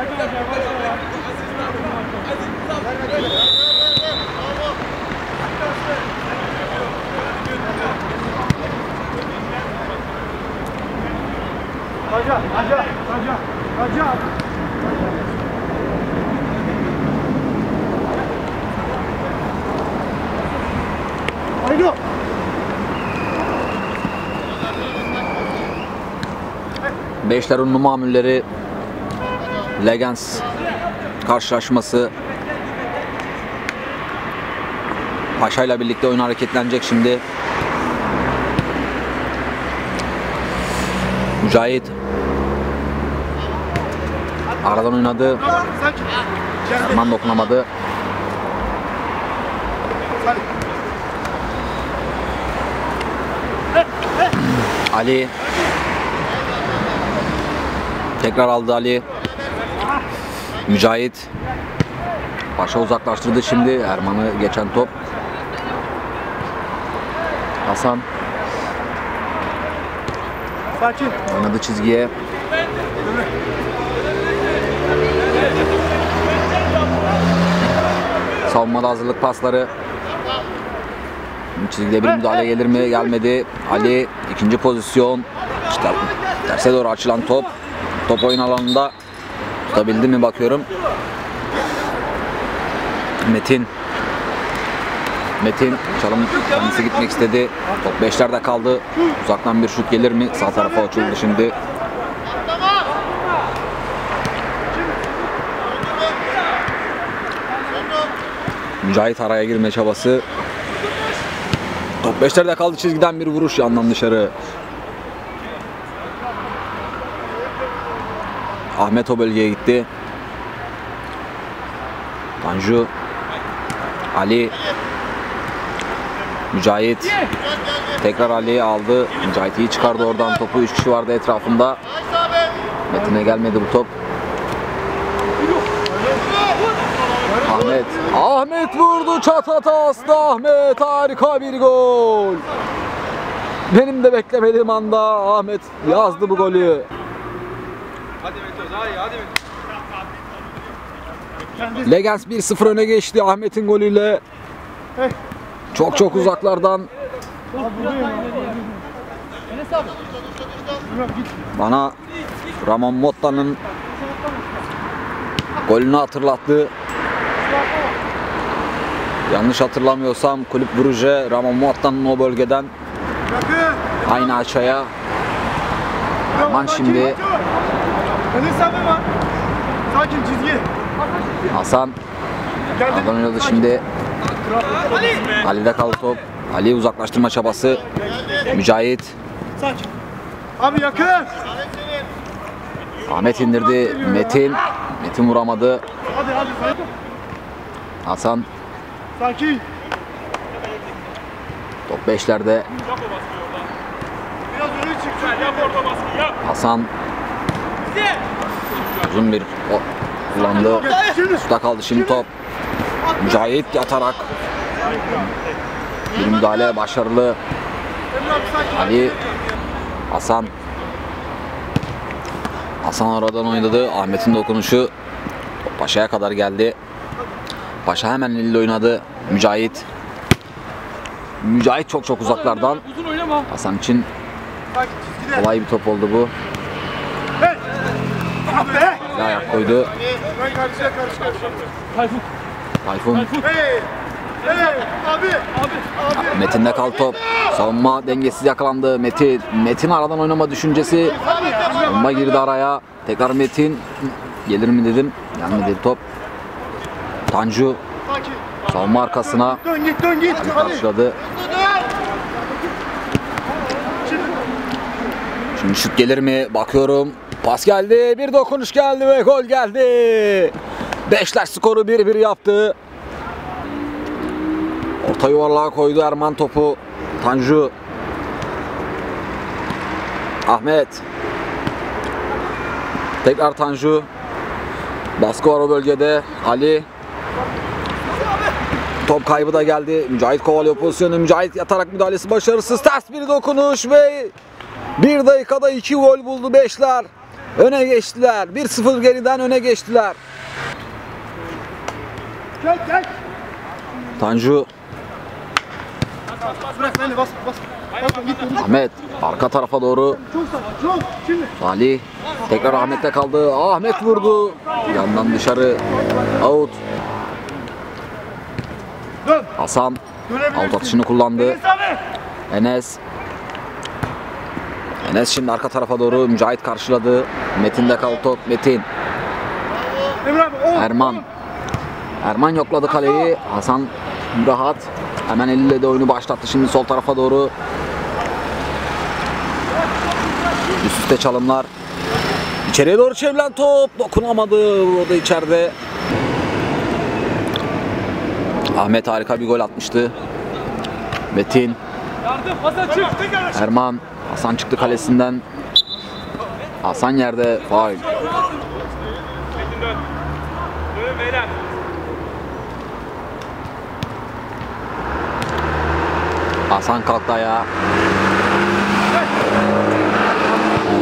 Hacı, hacı, hacı, hacı. Haydi. Beşler unlu mamulleri Legends karşılaşması Paşa ile birlikte oyun hareketlenecek şimdi. Mücahit aradan oynadı. Erman dokunamadı. Ali tekrar aldı Ali. Mücahit Paşa uzaklaştırdı şimdi Erman'ı geçen top. Hasan Sakin. oynadı çizgiye. Savunmada hazırlık pasları. Çizgide bir müdahale gelir mi? Gelmedi. Ali ikinci pozisyon. İşte terse doğru açılan top. Top oyun alanında tutabildi mi bakıyorum. Metin. Metin çalım kendisi gitmek istedi. Top beşlerde kaldı. Uzaktan bir şut gelir mi? Sağ tarafa açıldı şimdi. Mücahit araya girme çabası. Top beşlerde kaldı çizgiden bir vuruş yandan dışarı. Ahmet o bölgeye gitti. Tanju. Ali. Mücahit. Tekrar Ali aldı. Mücahit iyi çıkardı oradan topu. 3 kişi vardı etrafında. Metin'e gelmedi bu top. Ahmet. Ahmet vurdu çatata astı Ahmet. Harika bir gol. Benim de beklemediğim anda Ahmet yazdı bu golü. Legends 1-0 öne geçti Ahmet'in golüyle. Çok çok uzaklardan bana Ramon Motta'nın golünü hatırlattı. Yanlış hatırlamıyorsam Kulüp Brugge Ramon Motta'nın o bölgeden aynı açaya Aman şimdi Enes abi var. Sakin çizgi. Hasan. Aradan oynadı şimdi Ali'de kaldı top Ali uzaklaştırma çabası Mücahit Sakin. Abi yakın. Ahmet indirdi Metin Metin vuramadı Hadi hadi sakin. Hasan Sakin. top beşlerde Biraz öne çık. Yap orta baskı yap. Hasan uzun bir o, kullandı. Usta kaldı şimdi top Mücahit yatarak bir müdahale başarılı. Ali Hasan Hasan aradan oynadı. Ahmet'in dokunuşu Paşa'ya kadar geldi. Paşa hemen elle oynadı. Mücahit Mücahit çok çok uzaklardan. Hasan için kolay bir top oldu bu. Bir ayak koydu. Ben karşıya karşı karşıya. Tayfun. Tayfun Hey. Hey. Abi. Abi. Abi. Metin'de kaldı top. Savunma dengesiz yakalandı. Metin Metin aradan oynama düşüncesi. Bomba girdi araya. Tekrar Metin. Gelir mi dedim. Gelmedi top. Tanju savunma arkasına Dön git dön git. Hadi. karşıladı. Şimdi şut gelir mi? Bakıyorum. Pas geldi. Bir dokunuş geldi ve gol geldi. Beşler skoru 1-1 yaptı. Orta yuvarlığa koydu Erman topu. Tanju. Ahmet. Tekrar Tanju. Baskı var o bölgede. Ali. Top kaybı da geldi. Mücahit kovalıyor pozisyonu. Mücahit yatarak müdahalesi başarısız. Ters bir dokunuş ve bir dakikada iki gol buldu Beşler. Öne geçtiler. 1-0 geriden öne geçtiler. Gel gel. Tanju, Bırak beni bas bas. Bas git. git. Ahmet arka tarafa doğru. Ali tekrar Ahmet'te kaldı. Ahmet vurdu. Yandan dışarı. Out. Hasan out atışını kullandı. Enes. Enes. Şimdi arka tarafa doğru Mücahit karşıladı. Metin'de kaldı top. Metin. Erman. Erman yokladı kaleyi. Hasan rahat. Hemen eliyle de oyunu başlattı. Şimdi sol tarafa doğru. Üst üste çalımlar. İçeriye doğru çevrilen top. Dokunamadı. O da içeride. Ahmet harika bir gol atmıştı. Metin. Erman. Hasan çıktı kalesinden. Hasan yerde faul. Hasan kalktı ayağa.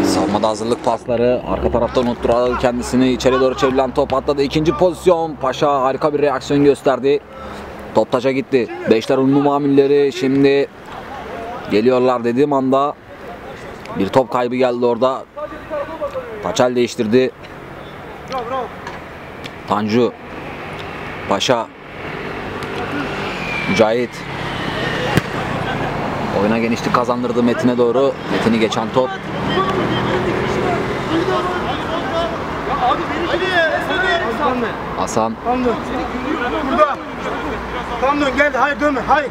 Savunmada hazırlık pasları. Arka tarafta unutturalım kendisini. içeri doğru çevrilen top atladı. İkinci pozisyon. Paşa harika bir reaksiyon gösterdi. Top taça gitti. Beşler unlu mamulleri şimdi geliyorlar dediğim anda bir top kaybı geldi orada. Taçel değiştirdi. Tanju. Paşa. Mücahit. Oyuna genişlik kazandırdı Metin'e doğru. Metin'i geçen top. Hasan. Tam dön. Burada. Tam dön. Geldi. Hayır dönme. Hayır.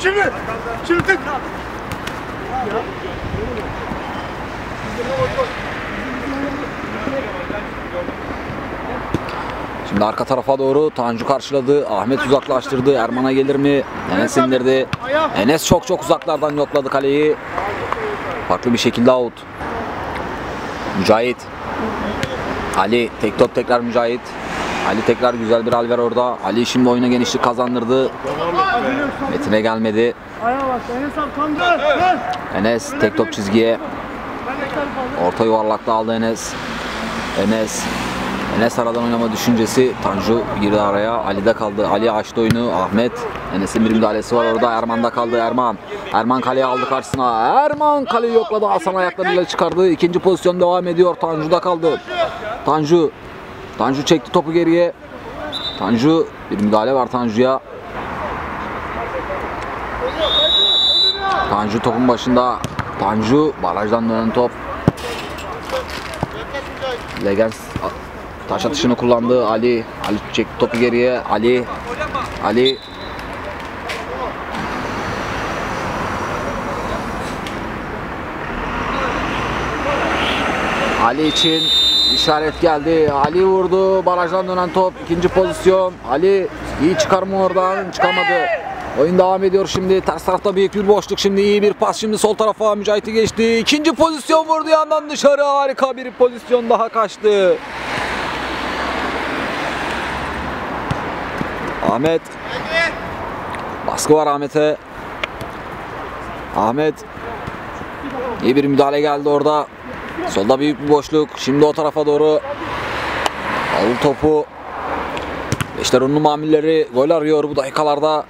Şimdi. Şimdi. Şimdi arka tarafa doğru Tanju karşıladı. Ahmet uzaklaştırdı. Erman'a gelir mi? Enes indirdi. Enes çok çok uzaklardan yokladı kaleyi. Farklı bir şekilde out. Mücahit. Ali tek top tekrar Mücahit. Ali tekrar güzel bir hal ver orada. Ali şimdi oyuna genişlik kazandırdı. Metin'e gelmedi. Enes tek top çizgiye. Orta yuvarlakta aldı Enes. Enes. Enes aradan oynama düşüncesi. Tanju girdi araya. Ali'de kaldı. Ali açtı oyunu. Ahmet. Enes'in bir müdahalesi var orada. Erman'da kaldı. Erman. Erman kaleye aldı karşısına. Erman kaleyi yokladı. Hasan ayaklarıyla çıkardı. İkinci pozisyon devam ediyor. Tanju'da kaldı. Tanju. Tanju çekti topu geriye. Tanju. Bir müdahale var Tanju'ya. Tanju topun başında. Tanju barajdan dönen top. Legends a- taş atışını kullandı Ali. Ali çekti topu geriye. Ali. Ali. Ali için işaret geldi. Ali vurdu. Barajdan dönen top. ikinci pozisyon. Ali iyi çıkarma oradan. Çıkamadı. Oyun devam ediyor şimdi. Ters tarafta büyük bir boşluk. Şimdi iyi bir pas. Şimdi sol tarafa Mücahit'i geçti. İkinci pozisyon vurdu yandan dışarı. Harika bir pozisyon daha kaçtı. Ahmet. Baskı var Ahmet'e. Ahmet. İyi bir müdahale geldi orada. Solda büyük bir boşluk. Şimdi o tarafa doğru. Aldı topu. Beşler unlu mamilleri gol arıyor bu dakikalarda.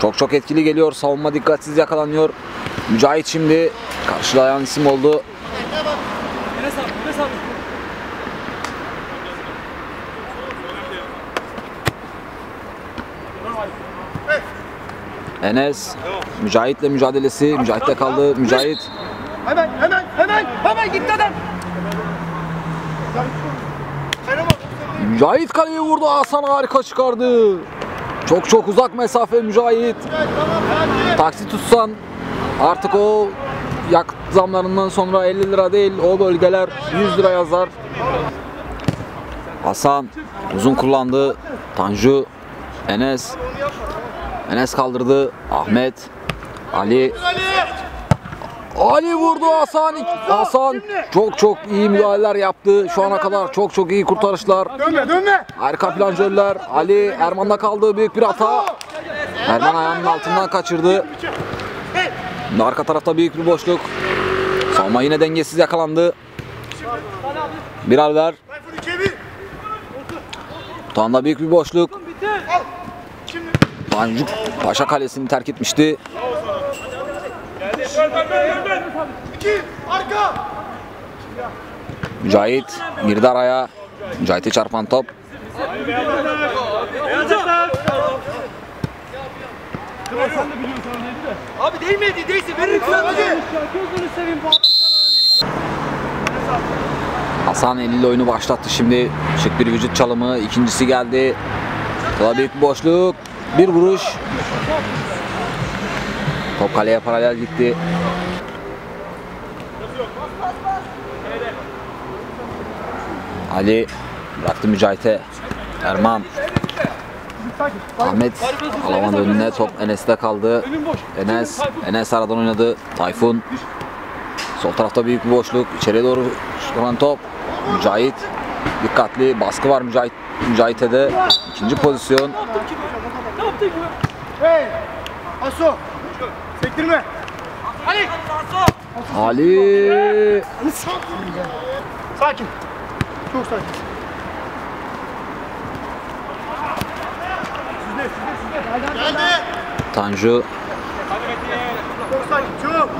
Çok çok etkili geliyor. Savunma dikkatsiz yakalanıyor. Mücahit şimdi karşılayan isim oldu. Enes Mücahit'le mücadelesi. Mücahit'te kaldı. Mücahit Hemen hemen hemen. Hemen gitti adam. Mücahit kaleyi vurdu. Hasan harika çıkardı. Çok çok uzak mesafe Mücahit. Taksi tutsan artık o yakıt zamlarından sonra 50 lira değil o bölgeler 100 lira yazar. Hasan uzun kullandı. Tanju, Enes. Enes kaldırdı. Ahmet, Ali. Ali vurdu Hasan. Hasan çok çok iyi müdahaleler yaptı. Şu ana kadar çok çok iyi kurtarışlar. Dönme dönme. Harika planjörler. Ali Erman'da kaldığı büyük bir hata. Erman ayağının altından kaçırdı. Arka tarafta büyük bir boşluk. Savunma yine dengesiz yakalandı. Bir Alver. Tayfun'u çevir. Tağında büyük bir boşluk. Tanju Paşa Kalesi'ni terk etmişti. Mücahit girdi araya. Mücahit'e çarpan top. Abi değmedi değse verir Hadi. Gözünü seveyim bu Hasan eliyle oyunu başlattı şimdi. Şık bir vücut çalımı. ikincisi geldi. Bir boşluk. Bir vuruş. Top kaleye paralel gitti. Ali bıraktı Mücahit'e. Erman. Ahmet alamadı önüne. Top Enes'te kaldı. Enes, Enes aradan oynadı. Tayfun. Sol tarafta büyük bir boşluk. İçeriye doğru çıkan top. Mücahit. Dikkatli. Baskı var Mücahit. Mücahit'e de. ikinci pozisyon. Hey. Aso. Sektirme. Ali! Ali. Sakin. Çok sakin. Sizde, sizde, sizde. Geldi. Tanju. Çok sakin, çok.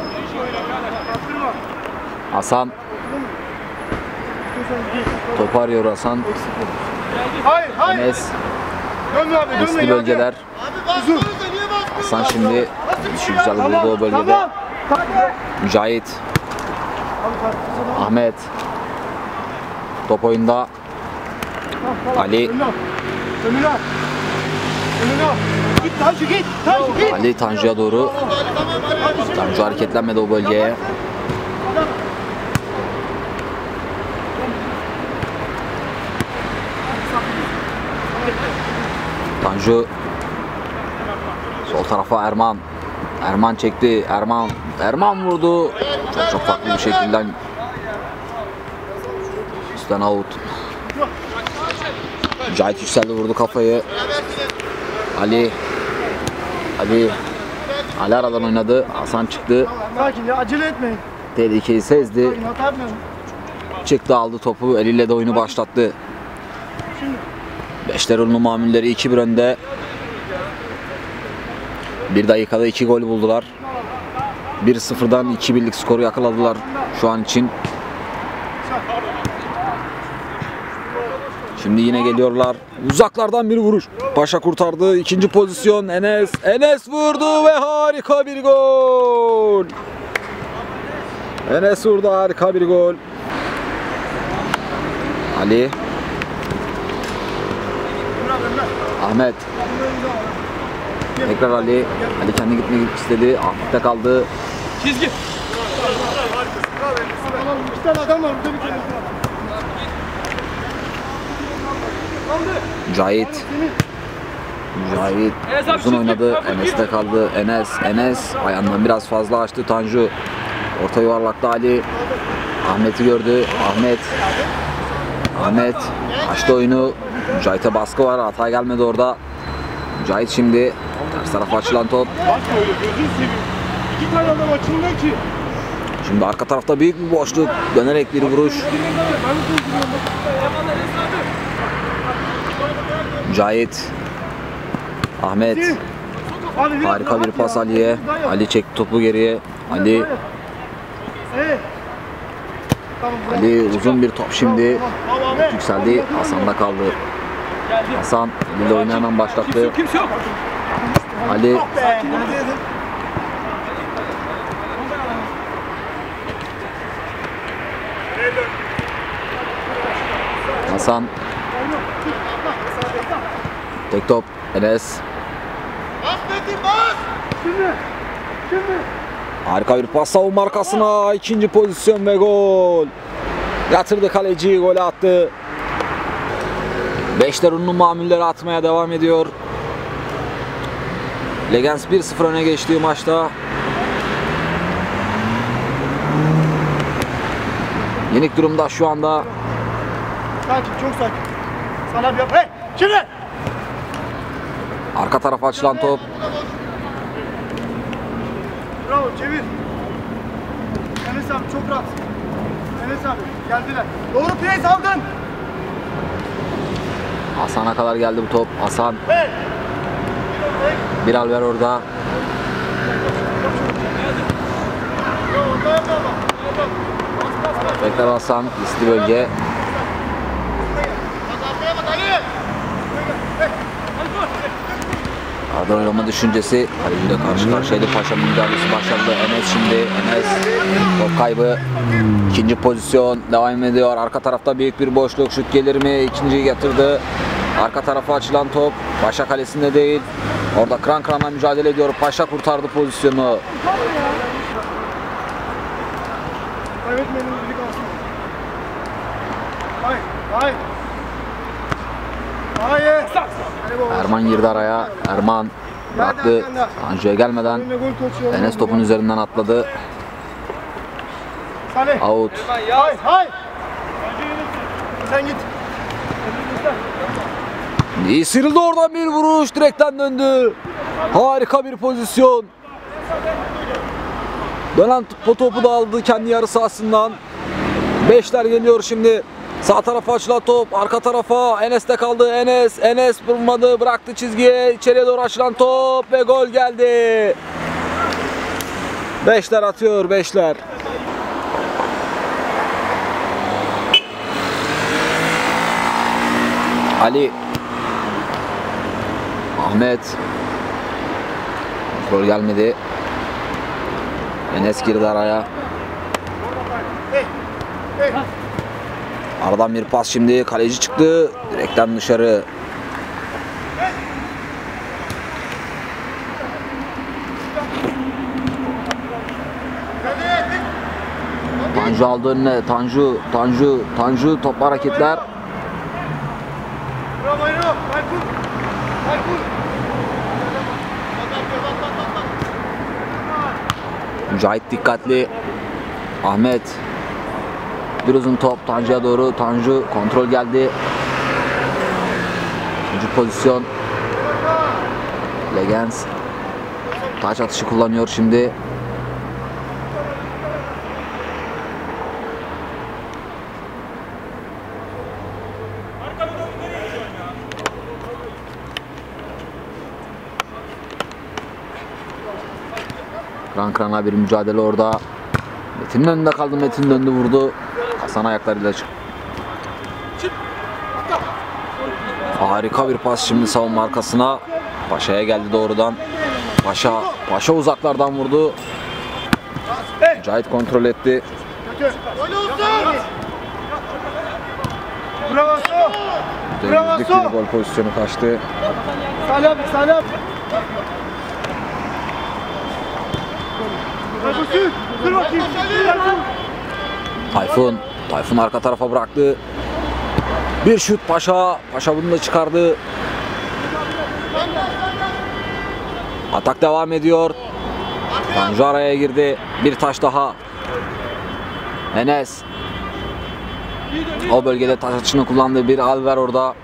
Hasan. Topu arıyor Hasan. Hayır, hayır. Enes. Dönme abi, dönme. Eski bölgeler. Uzun. Hasan şimdi şu güzel vurdu o bölgede. Mücahit. Ahmet. Top oyunda. Ali. Ali Tanju'ya doğru. Tanju hareketlenmedi o bölgeye. Tanju sol tarafa Erman. Erman çekti. Erman Erman vurdu. Çok çok farklı bir şekilde üstten out. Mücahit yükseldi vurdu kafayı. Ali Ali Ali aradan oynadı. Hasan çıktı. Sakin ya, acele etmeyin. Tehlikeyi sezdi. Çıktı aldı topu. Eliyle de oyunu başlattı. Beşlerunlu mamulleri 2-1 önde. Bir dakikada 2 gol buldular. 1-0'dan 2-1'lik skoru yakaladılar şu an için. Şimdi yine geliyorlar. Uzaklardan bir vuruş. Paşa kurtardı. İkinci pozisyon Enes. Enes vurdu ve harika bir gol. Enes vurdu harika bir gol. Ali. Ahmet. Tekrar Ali. Ali kendi gitmek istedi. Ahmet'te kaldı. Çizgi. İki tane adam var burada bir tane. Mücahit. Mücahit uzun oynadı. Enes'te kaldı. Enes. Enes ayağından biraz fazla açtı Tanju. Orta yuvarlakta Ali. Ahmet'i gördü. Ahmet. Ahmet açtı oyunu. Mücahit'e baskı var. Hata gelmedi orada. Mücahit şimdi ters tarafa açılan top. Bak öyle gözün seveyim. İki tane adam açılmıyor ki. Şimdi arka tarafta büyük bir boşluk. Dönerek bir vuruş. Mücahit. Ahmet. Harika bir pas. Ali'ye. Ali çekti topu geriye. Ali. Ali uzun bir top şimdi. Yükseldi. Hasan'da kaldı. Hasan eliyle oyunu hemen başlattı. Kimse yok. Ali. Hasan Tek top Enes. Harika bir pas savunma arkasına ikinci pozisyon ve gol. Yatırdı kaleci gol attı. Beşler unlu mamulleri atmaya devam ediyor. Legends 1-0 öne geçtiği maçta. Yenik durumda şu anda. Sakin, çok sakin. Sana bir yap. Hey. Şimdi. Arka tarafa açılan top. Bravo, çevir. Enes abi çok rahat. Enes abi geldiler. Doğru pres aldın. Hasan'a kadar geldi bu top. Hasan. Bilal ver orada. Tekrar Hasan. Riskli bölge. Aradan oynama düşüncesi. Kaleciyle karşı karşıyaydı. Paşa'nın müdahalesi başladı. Enes şimdi. Enes top kaybı. İkinci pozisyon devam ediyor. Arka tarafta büyük bir boşluk. Şut gelir mi? İkinciyi getirdi. Arka tarafa açılan top. Paşa kalesinde değil. Orada kran krana mücadele ediyor. Paşa kurtardı pozisyonu. Erman girdi araya. Erman bıraktı. Tanju'ya gelmeden. Enes topun üzerinden atladı. Out. Sen git. İyi sıyrıldı oradan bir vuruş. Direkten döndü. Harika bir pozisyon. Dönen topu da aldı kendi yarı sahasından. Beşler geliyor şimdi. Sağ tarafa açılan top. Arka tarafa Enes'te kaldı. Enes. Enes vurmadı. Bıraktı çizgiye. İçeriye doğru açılan top. Ve gol geldi. Beşler atıyor. Beşler. Ali Ahmet Gol gelmedi. Enes girdi araya. Aradan bir pas şimdi. Kaleci çıktı. Direkten dışarı. Tanju aldı önüne. Tanju, Tanju, Tanju top hareketler. Bravo yürü. Tayfun. Mücahit dikkatli. Ahmet. Bir uzun top Tanju'ya doğru. Tanju kontrol geldi. İkinci pozisyon. Legens. Taç atışı kullanıyor şimdi. Kran krana bir mücadele orada. Metin'in önünde kaldı. Metin döndü vurdu. Hasan ayaklarıyla çıktı. Harika bir pas şimdi savunma arkasına. Paşa'ya geldi doğrudan. Paşa, Paşa uzaklardan vurdu. Mücahit kontrol etti. Düzlük bir gol pozisyonu kaçtı. Salih abi. Salih abi. Tayfun. Tayfun. Arka tarafa bıraktı. Bir şut Paşa. Paşa bunu da çıkardı. Atak devam ediyor. Tanju araya girdi. Bir taş daha. Enes. O bölgede taş atışını kullandı. Bir Alver orada.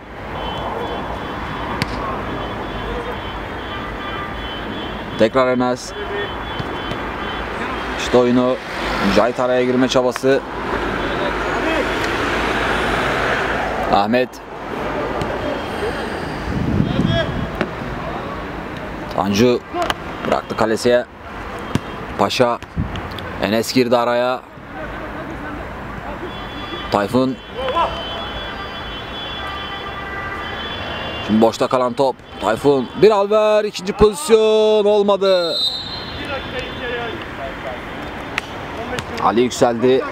Tekrar Enes. İşte oyunu. Mücahit araya girme çabası. Ahmet. Tanju bıraktı kalesiye. Paşa. Enes girdi araya. Tayfun. Şimdi boşta kalan top. Tayfun. Bir alver. ikinci pozisyon olmadı. Ali yükseldi.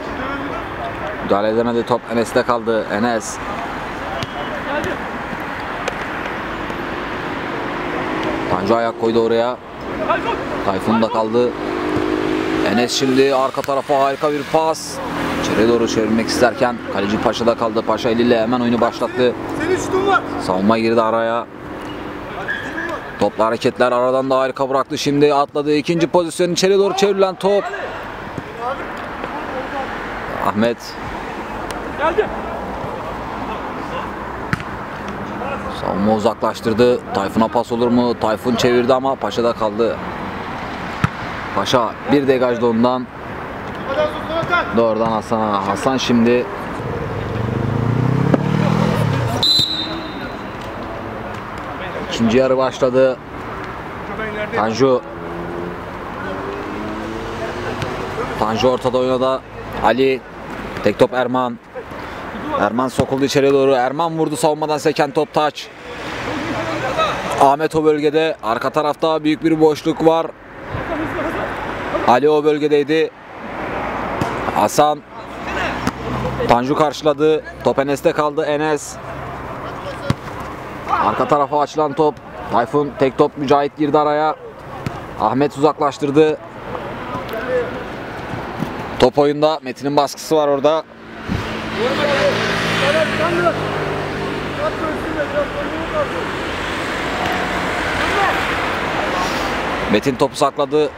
Müdahale edemedi top Enes'te kaldı. Enes. Tanju ayak koydu oraya. Tayfun da kaldı. Enes şimdi arka tarafa harika bir pas. İçeriye doğru çevirmek isterken kaleci Paşa'da kaldı. Paşa eliyle hemen oyunu başlattı. Savunma girdi araya. Topla hareketler aradan da harika bıraktı. Şimdi atladı. ikinci pozisyon içeri doğru çevrilen top. Ahmet Geldi. savunma uzaklaştırdı. Tayfun'a pas olur mu? Tayfun çevirdi ama Paşa'da kaldı. Paşa bir degajda ondan. Doğrudan Hasan'a. Hasan şimdi İkinci yarı başladı. Tanju Tanju ortada oynadı. Ali tek top Erman. Erman sokuldu içeriye doğru. Erman vurdu savunmadan seken top taç. Ahmet o bölgede. Arka tarafta büyük bir boşluk var. Ali o bölgedeydi. Hasan Tanju karşıladı. Top Enes'te kaldı. Enes. Arka tarafa açılan top. Tayfun tek top Mücahit girdi araya. Ahmet uzaklaştırdı. Top oyunda. Metin'in baskısı var orada. Metin topu sakladı.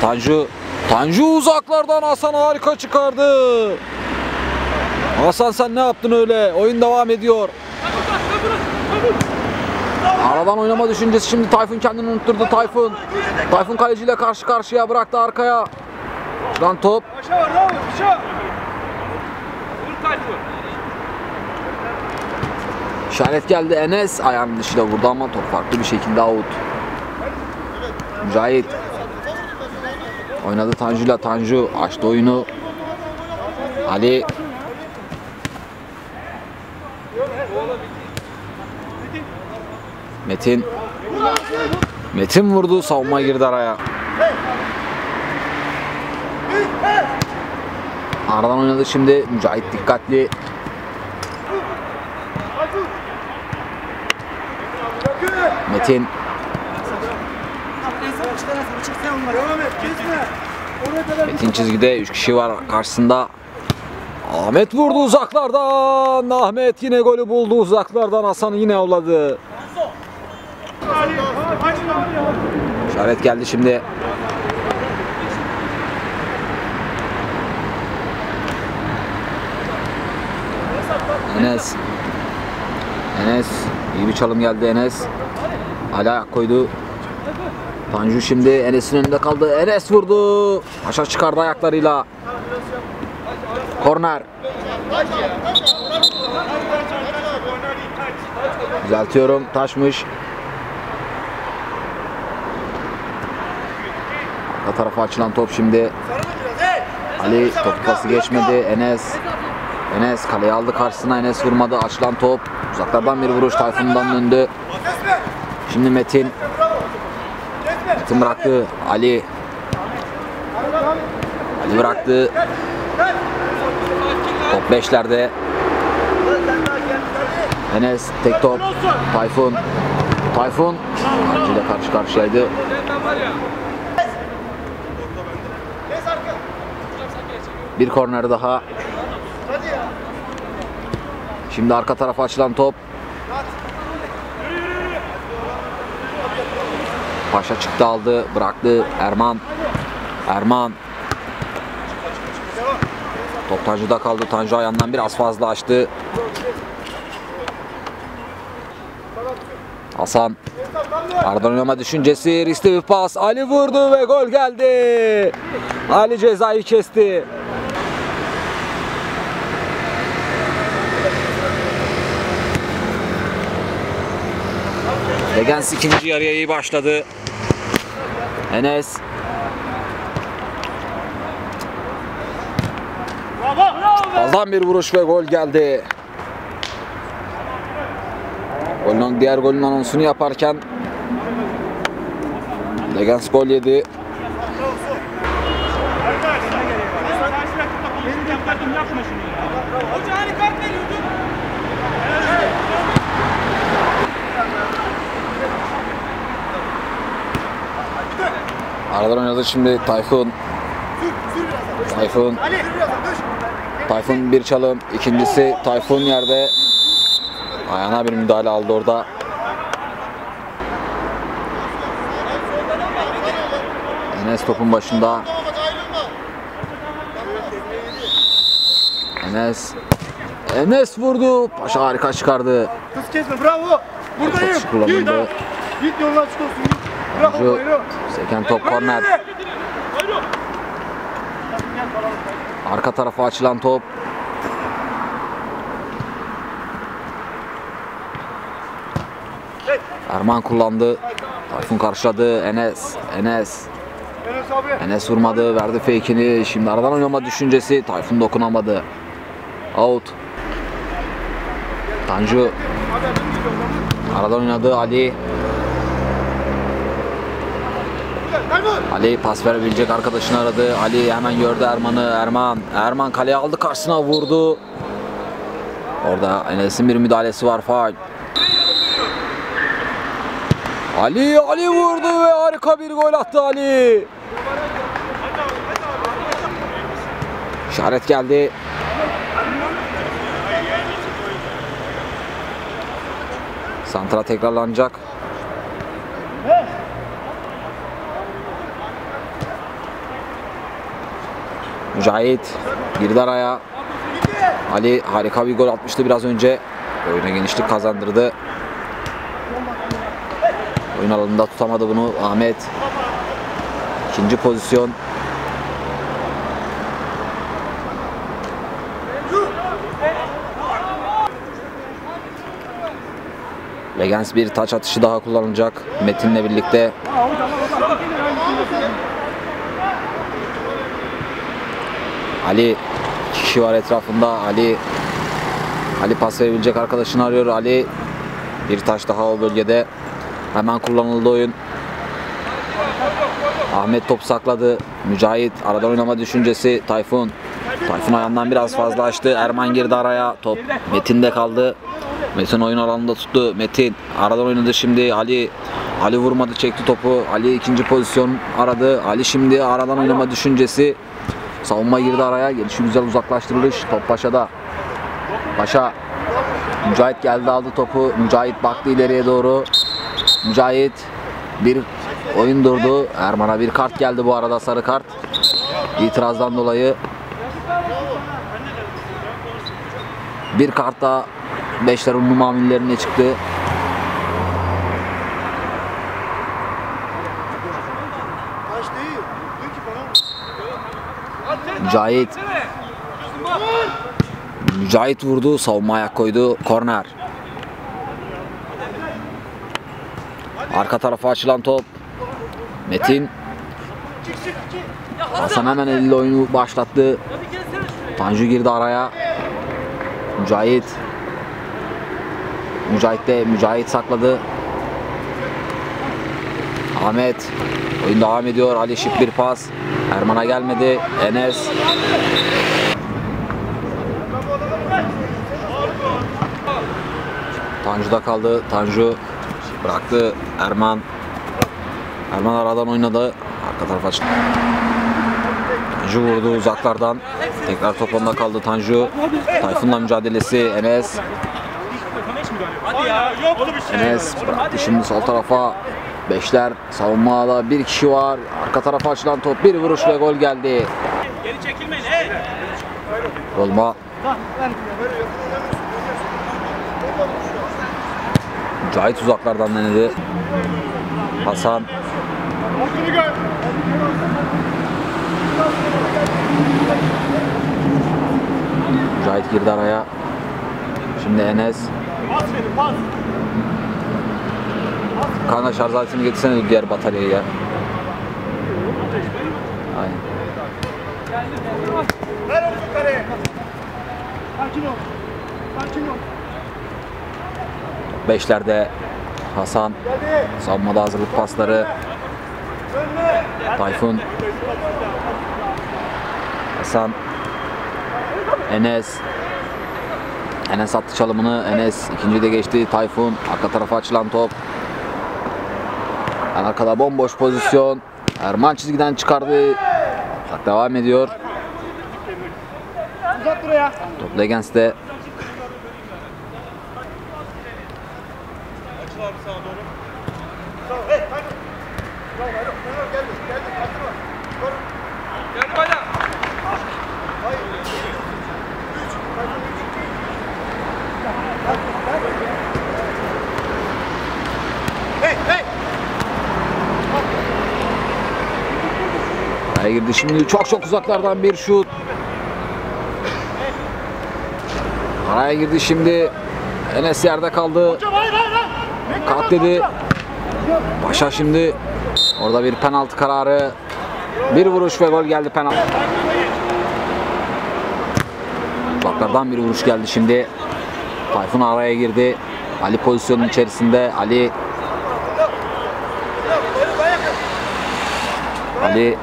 Tanju Tanju uzaklardan Hasan harika çıkardı. Hasan sen ne yaptın öyle? Oyun devam ediyor. Aradan oynama düşüncesi şimdi Tayfun kendini unutturdu Tayfun. Tayfun kaleciyle karşı karşıya bıraktı arkaya. Lan top Aşağı var, bravo, aşağı. Vur Tayfun. işaret geldi Enes ayağının dışıyla vurdu ama top farklı bir şekilde out. Mücahit oynadı Tanju'yla Tanju açtı oyunu. Ali Metin Metin vurdu savunma girdi araya. Aradan oynadı şimdi Mücahit dikkatli. Metin Metin çizgide 3 kişi var karşısında. Ahmet vurdu uzaklardan. Ahmet yine golü buldu uzaklardan. Hasan yine avladı. İşaret geldi şimdi. Enes. Enes. iyi bir çalım geldi Enes. Ayak koydu. Tanju şimdi Enes'in önünde kaldı. Enes vurdu. Aşağı çıkardı ayaklarıyla. Korner. Düzeltiyorum. Taşmış. Arka tarafa açılan top şimdi. Ali topu pası geçmedi. Enes. Enes kaleyi aldı karşısına. Enes vurmadı. Açılan top. Uzaklardan bir vuruş. Tayfun'dan döndü. Şimdi Metin. Metin bıraktı. Ali. Ali bıraktı. Top beşlerde. Enes tek top. Tayfun. Tayfun. Hancı ile karşı karşıyaydı. Bir korner daha. Şimdi arka tarafa açılan top. Paşa çıktı aldı, bıraktı. Erman. Erman. Top Tanju'da kaldı. Tanju ayağından biraz fazla açtı. Hasan. Aradan oynama düşüncesi. Bir pas. Ali vurdu ve gol geldi. Ali cezayı kesti. Legens ikinci yarıya iyi başladı. Enes. Aldan bir vuruş ve gol geldi. Golün diğer golün anonsunu yaparken Legens gol yedi. Aradan oynadı şimdi Tayfun. Tayfun. Tayfun bir çalım. ikincisi Tayfun yerde. Ayağına bir müdahale aldı orada. Enes topun başında. Enes. Enes vurdu. Paşa harika çıkardı. Kız kesme, bravo. Buradayım. Kullanıldı. Git yoluna çık olsun. Buyurun. seken top korner. Arka tarafa açılan top. Erman kullandı. Tayfun karşıladı. Enes. Enes. Enes vurmadı. Verdi fake'ini. Şimdi aradan oynama düşüncesi. Tayfun dokunamadı. Out. Tanju. Aradan oynadı Ali. Ali pas verebilecek arkadaşını aradı. Ali hemen gördü Erman'ı. Erman. Erman kaleye aldı karşısına vurdu. Orada Enes'in bir müdahalesi var. Faul. Ali Ali vurdu ve harika bir gol attı Ali. İşaret geldi. Santra tekrarlanacak. Mücahit girdi araya. Ali harika bir gol atmıştı biraz önce. Oyuna genişlik kazandırdı. Oyun alanında tutamadı bunu Ahmet. İkinci pozisyon. Legends bir taç atışı daha kullanılacak Metin'le birlikte. Ali kişi var etrafında. Ali Ali pas verebilecek arkadaşını arıyor. Ali bir taş daha o bölgede. Hemen kullanıldı oyun. Ahmet top sakladı. Mücahit aradan oynama düşüncesi. Tayfun. Tayfun ayağından biraz fazla açtı. Erman girdi araya. Top Metin'de kaldı. Metin oyun alanında tuttu. Metin aradan oynadı şimdi. Ali Ali vurmadı çekti topu. Ali ikinci pozisyon aradı. Ali şimdi aradan oynama düşüncesi. Savunma girdi araya. Gelişi güzel uzaklaştırılış. Top Paşa'da. Paşa Mücahit geldi aldı topu. Mücahit baktı ileriye doğru. Mücahit bir oyun durdu. Erman'a bir kart geldi bu arada sarı kart. İtirazdan dolayı. Bir kart daha Beşler unlu mamillerine çıktı. Taş değil. Diyor ki bana. Mücahit. Mücahit vurdu. Savunma koydu. Korner. Arka tarafa açılan top. Metin. Hasan hemen eliyle oyunu başlattı. Tanju girdi araya. Mücahit. Mücahit de Mücahit sakladı. Ahmet. Oyun devam ediyor. Ali şık bir pas. Erman'a gelmedi. Enes. Tanju'da kaldı. Tanju bıraktı. Erman. Erman aradan oynadı. Arka tarafa açtı. Tanju vurdu uzaklardan. Tekrar top onda kaldı Tanju. Tayfun'la mücadelesi Enes. Enes bıraktı şimdi sol tarafa. Beşler savunmada bir kişi var. Arka tarafa açılan top bir vuruş ve gol geldi. Geri çekilmeyin hey. Olma. Cahit uzaklardan denedi. Hasan. Cahit girdi araya. Şimdi Enes. Pas verin pas. Kanka şarj aletini getirsene diğer bataryayı ya. Aynen. Ver onu kaleye. Sakin ol. Sakin ol. Beşlerde Hasan. Savunmada hazırlık pasları. Tayfun. Hasan. Enes. Enes attı çalımını. Enes ikinci de geçti. Tayfun. Arka tarafa açılan top. Arkada bomboş pozisyon. Erman çizgiden çıkardı. Atak devam ediyor. Uzat buraya. Top Legens'te. Hey. Hadi. Tamam. Hadi. Tamam. Geldi. Geldi. Kastırma. Dur. Geldi bayram. Hayır. Üç. Tayfun üç. Hey. Hey. Girdi şimdi çok çok uzaklardan bir şut. Araya girdi şimdi. Enes yerde kaldı. Kalk dedi. Paşa şimdi orada bir penaltı kararı. Bir vuruş ve gol geldi penaltı. Uzaklardan bir vuruş geldi şimdi. Tayfun araya girdi. Ali pozisyonun içerisinde. Ali Ali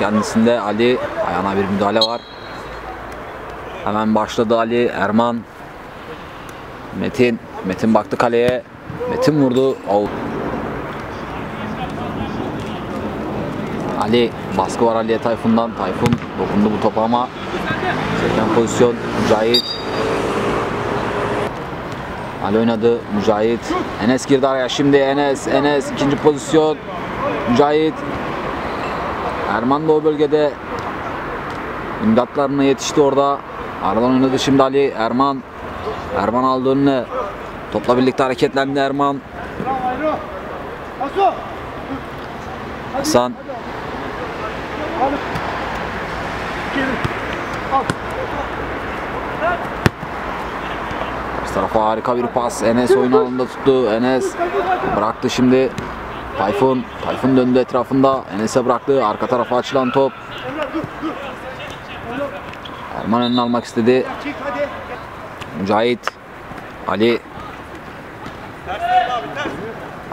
kendisinde Ali ayağına bir müdahale var. Hemen başladı Ali Erman Metin Metin baktı kaleye. Metin vurdu. Out. Ali baskı var Ali'ye Tayfun'dan. Tayfun dokundu bu topa ama Sekten pozisyon Mücahit. Ali oynadı Mücahit. Enes girdi araya şimdi Enes. Enes ikinci pozisyon. Mücahit. Erman da o bölgede imdatlarına yetişti orada. Aradan oynadı şimdi Ali. Erman. Erman aldı önüne. Topla birlikte hareketlendi Erman. Hasan. Biz tarafa harika bir pas. Enes oyun alanında tuttu. Enes bıraktı şimdi. Tayfun. Tayfun döndü etrafında. Enes'e bıraktı. Arka tarafa açılan top. Erman önüne almak istedi. Mücahit. Ali.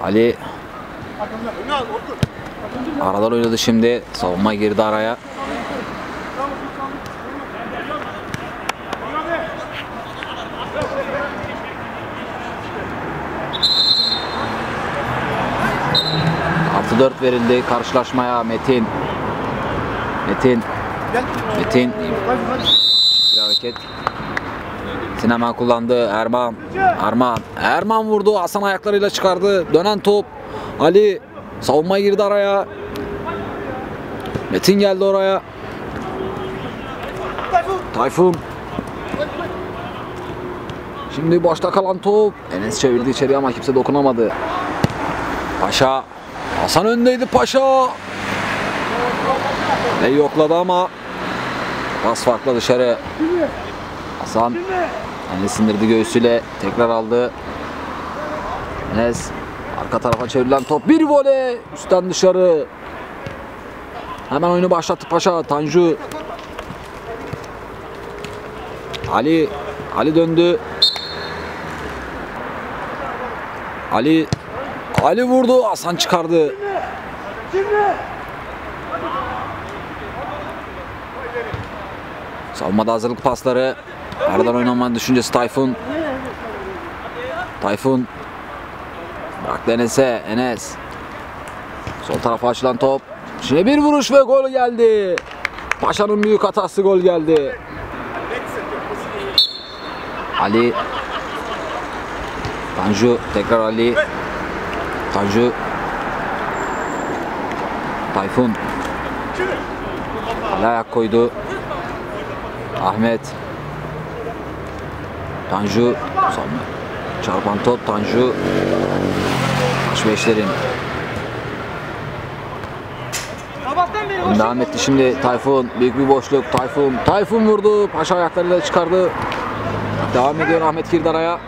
Ali. Aradan oynadı şimdi. Savunma girdi araya. Artı 4 verildi karşılaşmaya Metin. Metin. Metin. Bir hareket. Sinema kullandı. Erman. Erman. Erman vurdu. Hasan ayaklarıyla çıkardı. Dönen top. Ali savunma girdi araya. Metin geldi oraya. Tayfun. Şimdi boşta kalan top. Enes çevirdi içeri ama kimse dokunamadı. Paşa. Hasan öndeydi Paşa. Ne yokladı ama pas farklı dışarı. Hasan Enes indirdi göğsüyle tekrar aldı. Enes arka tarafa çevrilen top bir voley üstten dışarı. Hemen oyunu başlattı Paşa Tanju. Ali Ali döndü. Ali Ali vurdu Hasan çıkardı. Savunmada hazırlık pasları. Aradan oynama düşüncesi Tayfun. Tayfun. Bıraktı Enes'e. Enes. Sol tarafa açılan top. Şimdi bir vuruş ve gol geldi. Paşa'nın büyük hatası gol geldi. Ali. Tanju tekrar Ali. Tanju. Tayfun. Ayak koydu. Ahmet. Tanju. Çarpan top Tanju. Beşlerin. Devam etti şimdi Tayfun. Büyük bir boşluk. Tayfun. Tayfun vurdu. Paşa ayaklarıyla çıkardı. Devam ediyor Ahmet Kirdara'ya.